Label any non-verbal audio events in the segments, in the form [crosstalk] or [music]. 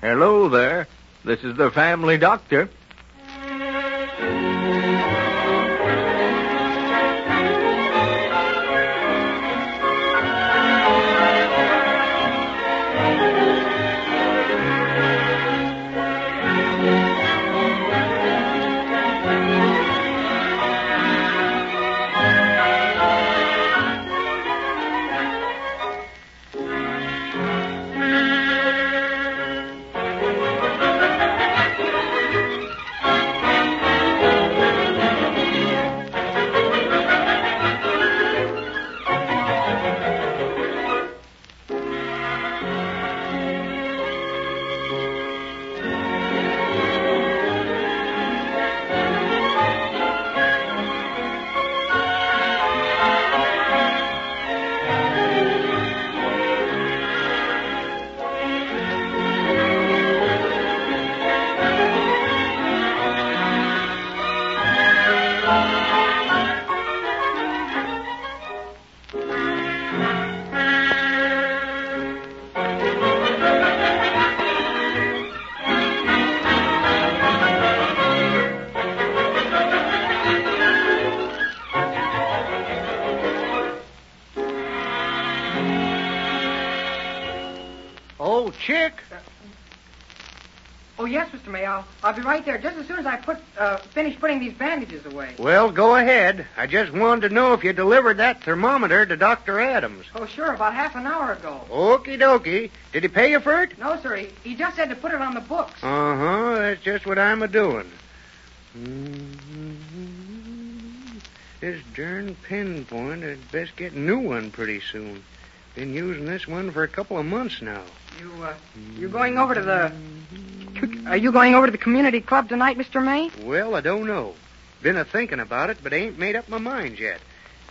Hello there. This is the family doctor. I'll, I'll be right there just as soon as I put uh, finish putting these bandages away. Well, go ahead. I just wanted to know if you delivered that thermometer to Dr. Adams. Oh, sure, about half an hour ago. Okie dokie. Did he pay you for it? No, sir, he, he just said to put it on the books. Uh huh. That's just what I'm a doing. This darn pinpoint, I'd best get a new one pretty soon. Been using this one for a couple of months now. You, uh, you going over to the... Are you going over to the community club tonight, Mr. May? Well, I don't know. Been a thinking about it, but ain't made up my mind yet.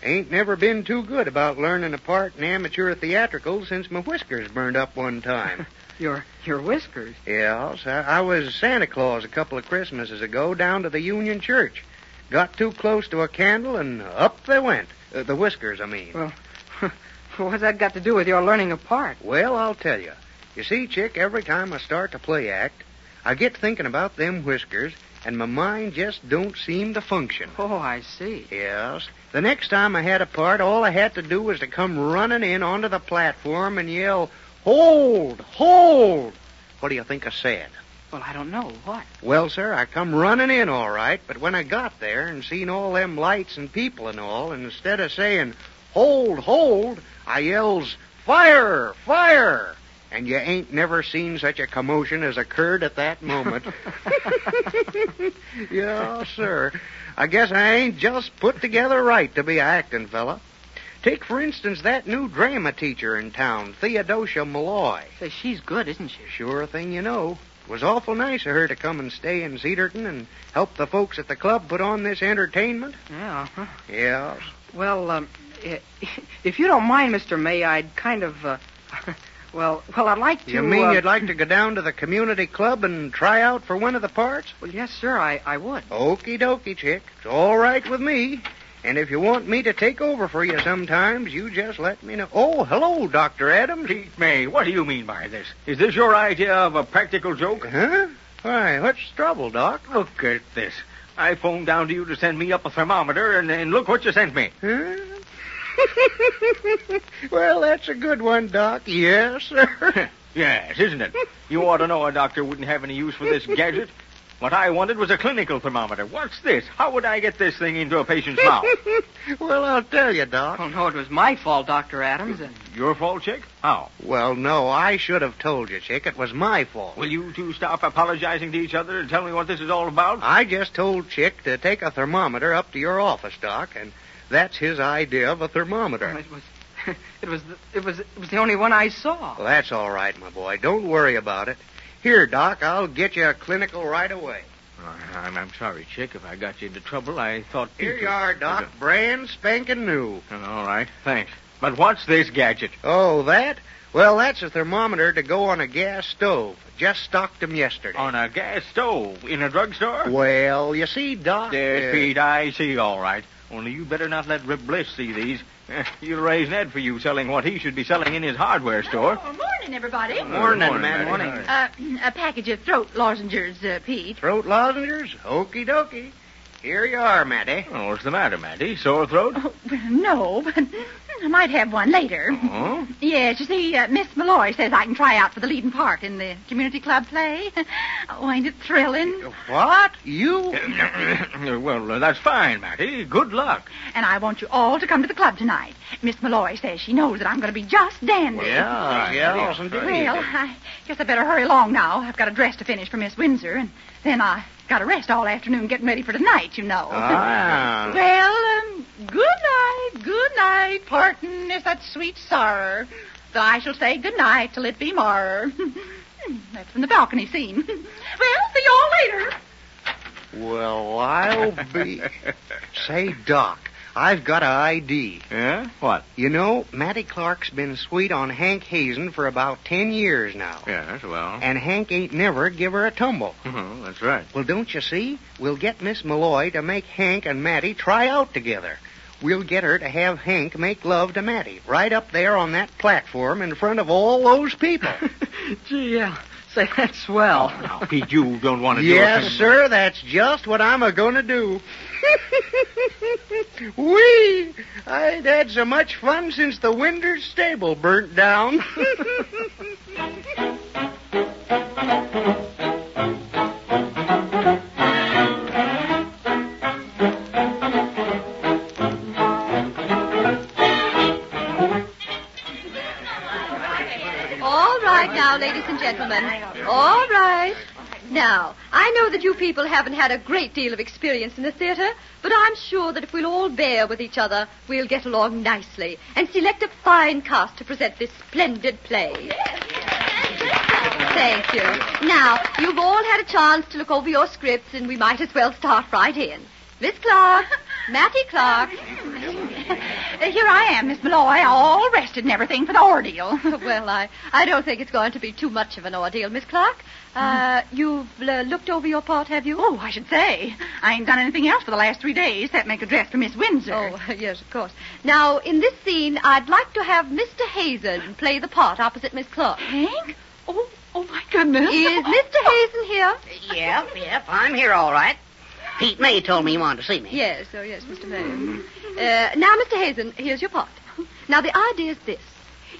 Ain't never been too good about learning a part in amateur theatricals since my whiskers burned up one time. [laughs] Your, your whiskers. yes, I, I was Santa Claus a couple of Christmases ago down to the Union Church. Got too close to a candle and up they went. Uh, the whiskers, I mean. Well, [laughs] what's that got to do with your learning a part? Well, I'll tell you. You see, Chick, every time I start to play act, I get thinking about them whiskers, and my mind just don't seem to function. Oh, I see. Yes. The next time I had a part, all I had to do was to come running in onto the platform and yell, Hold! Hold! What do you think I said? Well, I don't know. What? Well, sir, I come running in all right, but when I got there and seen all them lights and people and all, and instead of saying, Hold, hold, I yells, Fire! Fire! And you ain't never seen such a commotion as occurred at that moment. [laughs] yes, sir. I guess I ain't just put together right to be a acting fella. Take, for instance, that new drama teacher in town, Theodosia Malloy. Say, she's good, isn't she? Sure thing you know. It was awful nice of her to come and stay in Cedarton and help the folks at the club put on this entertainment. Yeah. Huh? Yes. Well, um, i- [laughs] if you don't mind, Mr. May, I'd kind of, uh, [laughs] well, well, I'd like to. You mean uh, you'd like to go down to the community club and try out for one of the parts? Well, yes, sir, I, I would. Okie dokie, chick. It's all right with me. And if you want me to take over for you sometimes, you just let me know. Oh, hello, Dr. Adams. Pete May, what do you mean by this? Is this your idea of a practical joke? Huh? Why, what's the trouble, Doc? Look at this. I phoned down to you to send me up a thermometer, and, and look what you sent me. Huh? [laughs] well, that's a good one, Doc. Yes, sir. [laughs] yes, isn't it? You ought to know a doctor wouldn't have any use for this gadget. What I wanted was a clinical thermometer. What's this? How would I get this thing into a patient's mouth? [laughs] well, I'll tell you, Doc. Oh, no, it was my fault, Dr. Adams. And... Your fault, Chick? How? Well, no, I should have told you, Chick. It was my fault. Will you two stop apologizing to each other and tell me what this is all about? I just told Chick to take a thermometer up to your office, Doc, and that's his idea of a thermometer. It was, [laughs] it was, the, it was, it was the only one I saw. Well, that's all right, my boy. Don't worry about it. Here, Doc, I'll get you a clinical right away. Oh, I'm, I'm sorry, Chick, if I got you into trouble. I thought... Here you are, Doc. Brand spanking new. Oh, All right, thanks. But what's this gadget? Oh, that? Well, that's a thermometer to go on a gas stove. Just stocked 'em yesterday. On a gas stove in a drugstore? Well, you see, Doc. Yes, uh, Pete, I see all right. Only you better not let Rip Bliss see these. [laughs] You'll raise Ned for you selling what he should be selling in his hardware store. Oh, morning, morning, everybody. Morning, Morning, man. Matty. Morning. Uh, a package of throat lozenges, uh, Pete. Throat lozenges? Okie dokie. Here you are, Matty. Oh, what's the matter, Matty? Sore throat? Oh, no, but I might have one later. Oh? Yes, you see, uh, Miss Malloy says I can try out for the leading part in the community club play. [laughs] Oh, ain't it thrilling? What? You? [coughs] well, uh, that's fine, Matty. Good luck. And I want you all to come to the club tonight. Miss Malloy says she knows that I'm going to be just dandy. Yeah, yes, indeed. Well, I guess I better hurry along now. I've got a dress to finish for Miss Windsor, and then I got to rest all afternoon getting ready for tonight, you know. Ah. [laughs] well, um, good night, good night, parting is that sweet sorrow that I shall say good night till it be more. [laughs] That's from the balcony scene. [laughs] well, see you all later. Well, I'll be. Say, Doc, I've got an ID. Yeah? What? You know, Matty Clark's been sweet on Hank Hazen for about ten years now. Yes, well. And Hank ain't never give her a tumble. Mhm, that's right. Well, don't you see? We'll get Miss Malloy to make Hank and Matty try out together. We'll get her to have Hank make love to Matty right up there on that platform in front of all those people. [laughs] Gee, yeah. Say, [laughs] that's swell. Oh, now, Pete, you don't want to do yes, it. sir, that's just what I'm a going to do. [laughs] Wee! I'd had so much fun since the Winders stable burnt down. [laughs] right now, ladies and gentlemen. All right. Now, I know that you people haven't had a great deal of experience in the theater, but I'm sure that if we'll all bear with each other, we'll get along nicely and select a fine cast to present this splendid play. Thank you. Now, you've all had a chance to look over your scripts, and we might as well start right in. Miss Clark, Mattie Clark. [laughs] Here I am, Miss Malloy, all rested and everything for the ordeal. [laughs] well, I, I don't think it's going to be too much of an ordeal, Miss Clark. Uh, you've uh, looked over your part, have you? Oh, I should say. I ain't done anything else for the last three days except make a dress for Miss Windsor. Oh, [laughs] yes, of course. Now, in this scene, I'd like to have Mr. Hazen play the part opposite Miss Clark. Hank? Oh, oh my goodness. Is Mr. Hazen here? Yep, yep, I'm here all right. Pete May told me you wanted to see me. Yes, oh yes, Mr. May. Uh, now, Mr. Hazen, here's your part. Now, the idea is this.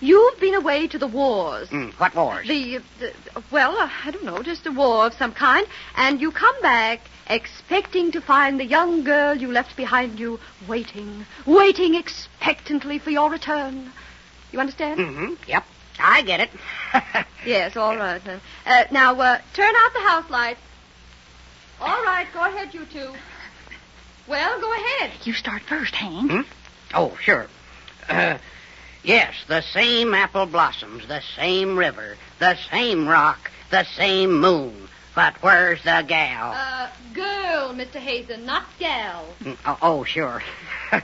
You've been away to the wars. Mm, what wars? The, the well, uh, I don't know, just a war of some kind, and you come back expecting to find the young girl you left behind you waiting, waiting expectantly for your return. You understand? Mm-hmm. Yep, I get it. [laughs] Yes, all right. Uh, now, uh, turn out the house lights. All right, go ahead, you two. Well, go ahead. You start first, Hank. Hmm? Oh, sure. Uh, yes, the same apple blossoms, the same river, the same rock, the same moon. But where's the gal? Uh, girl, Mr. Hazen, not gal. Mm, oh, oh, sure. [laughs]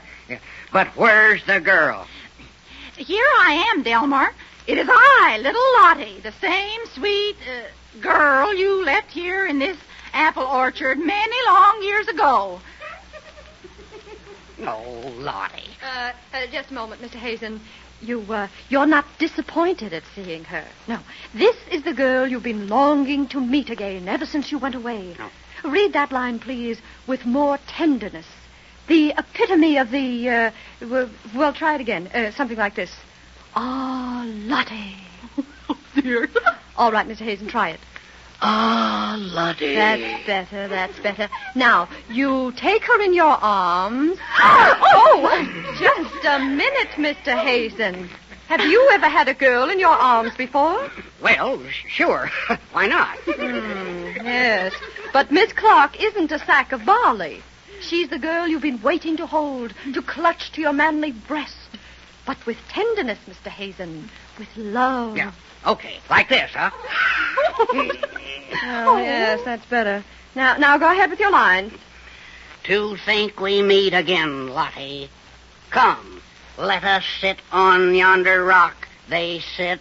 But where's the girl? Here I am, Delmar. It is I, little Lottie, the same sweet uh, girl you left here in this apple orchard many long years ago. [laughs] Oh, Lottie. Uh, uh, just a moment, Mr. Hazen. You, uh, you're not disappointed at seeing her. No. This is the girl you've been longing to meet again ever since you went away. No. Read that line, please, with more tenderness. The epitome of the, uh, well, well try it again. Uh, something like this. Ah, Lottie. [laughs] Oh, dear. All right, Mr. Hazen, try it. Ah, Lottie. That's better, that's better. Now, you take her in your arms. [gasps] oh, just a minute, Mr. Hazen. Have you ever had a girl in your arms before? Well, sh- sure. [laughs] Why not? Hmm, yes. But Miss Clark isn't a sack of barley. She's the girl you've been waiting to hold, to clutch to your manly breast. But with tenderness, Mr. Hazen. With love. Yeah. Okay, like this, huh? [laughs] Oh, yes, that's better. Now, now go ahead with your line. To think we meet again, Lottie. Come, let us sit on yonder rock. They sit.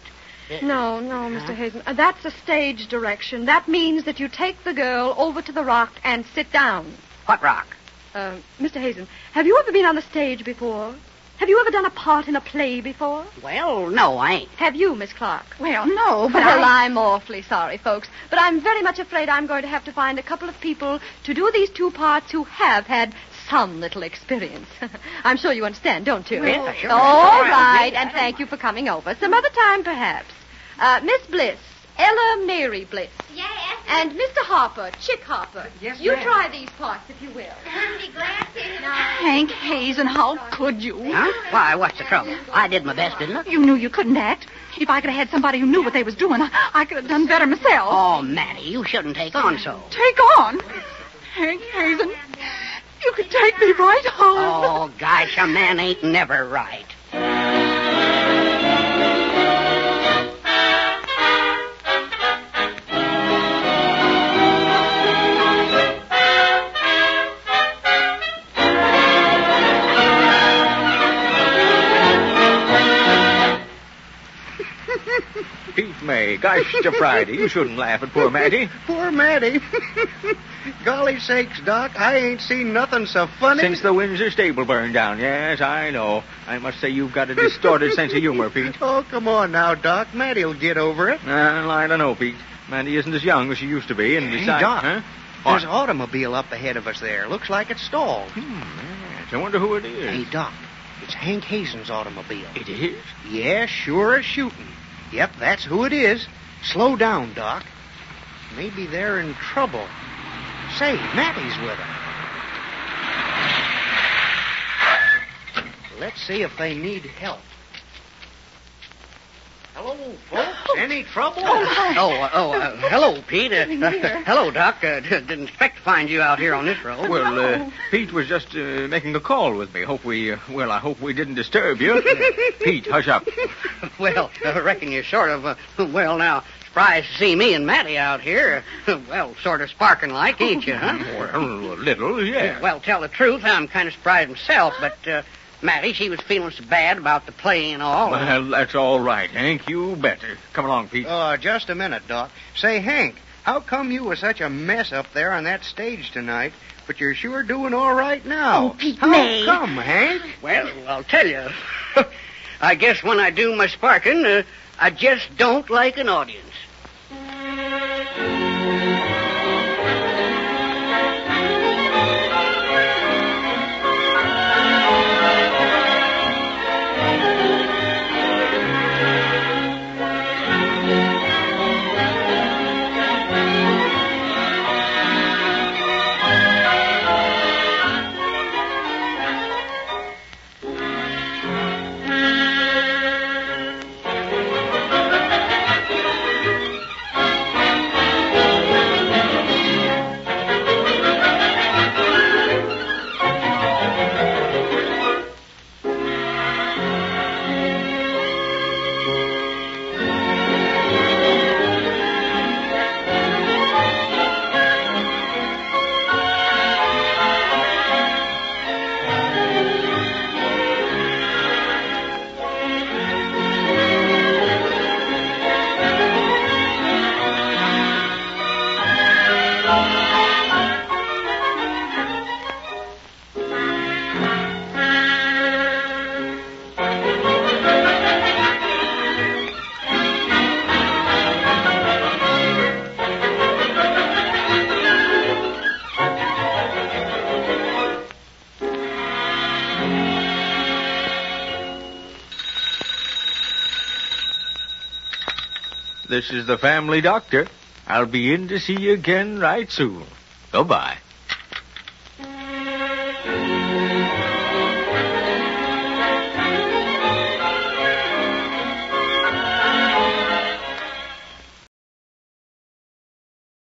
No, no, Mr. Hazen. Uh, that's a stage direction. That means that you take the girl over to the rock and sit down. What rock? Uh, Mr. Hazen, have you ever been on the stage before? Have you ever done a part in a play before? Well, no, I ain't. Have you, Miss Clark? Well, no, but well, I... I'm awfully sorry, folks, but I'm very much afraid I'm going to have to find a couple of people to do these two parts who have had some little experience. [laughs] I'm sure you understand, don't you? Yes, sure. All right, and thank you for coming over. Some other time, perhaps. Uh, Miss Bliss, Ella Mary Bliss. Yes. And Mr. Harper, Chick Harper. Uh, yes, You ma'am. try these parts, if you will. I'll be glad to. Hank Hazen, how could you? Huh? Why, what's the trouble? I did my best, didn't I? You knew you couldn't act. If I could have had somebody who knew what they was doing, I, I could have done better myself. Oh, Matty, you shouldn't take on so. Take on. Hank Hazen, you could take me right home. Oh, gosh, a man ain't never right. Gosh to Friday, you shouldn't laugh at poor Matty. Poor Matty. [laughs] Golly sakes, Doc, I ain't seen nothing so funny. Since the Windsor stable burned down, yes, I know. I must say you've got a distorted sense of humor, Pete. [laughs] Oh, come on now, Doc. Matty'll get over it. Well, I don't know, Pete. Matty isn't as young as she used to be, and Hey, besides... Doc. Huh? There's an automobile up ahead of us there. Looks like it's stalled. Hmm, yes, I wonder who it is. Hey, Doc, it's Hank Hazen's automobile. It is? Yeah, sure as shooting. Yep, that's who it is. Slow down, Doc. Maybe they're in trouble. Say, Matty's with them. Let's see if they need help. Hello, folks. Any trouble? Oh, uh, oh, uh, hello, Pete. Uh, uh, [laughs] hello, Doc. Uh, d- didn't expect to find you out here on this road. Well, uh, Pete was just uh, making a call with me. Hope we, uh, well, I hope we didn't disturb you. [laughs] Pete, hush up. [laughs] well, I reckon you're sort of, uh, well, now, surprised to see me and Matty out here. well, sort of sparking like, ain't you, huh? Well, a little, yeah. Well, tell the truth, I'm kind of surprised myself, but, Matty, she was feeling so bad about the play and all. Well, that's all right, Hank. You better. Come along, Pete. Oh, just a minute, Doc. Say, Hank, how come you was such a mess up there on that stage tonight, but you're sure doing all right now? Oh, Pete how May. come, Hank? Well, I'll tell you. [laughs] I guess when I do my sparking, uh, I just don't like an audience. This is the family doctor. I'll be in to see you again right soon. Goodbye.